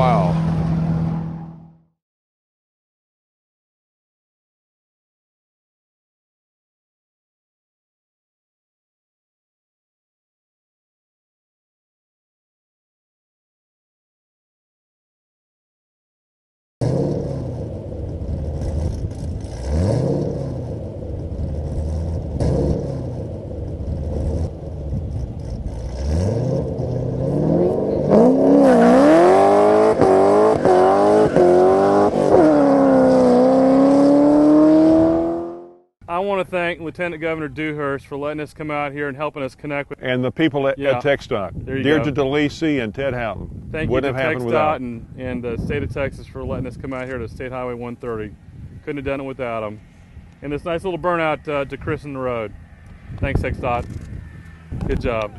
while. Thank Lieutenant Governor Dewhurst for letting us come out here and helping us connect with. And the people at, Yeah. at TxDOT, There you Deirdre go. DeLisi and Ted Houghton. Thank Wouldn't you to have happened without. TxDOT and, and the state of Texas for letting us come out here to State Highway 130. Couldn't have done it without them. And this nice little burnout uh, to christen the road. Thanks, TxDOT. Good job.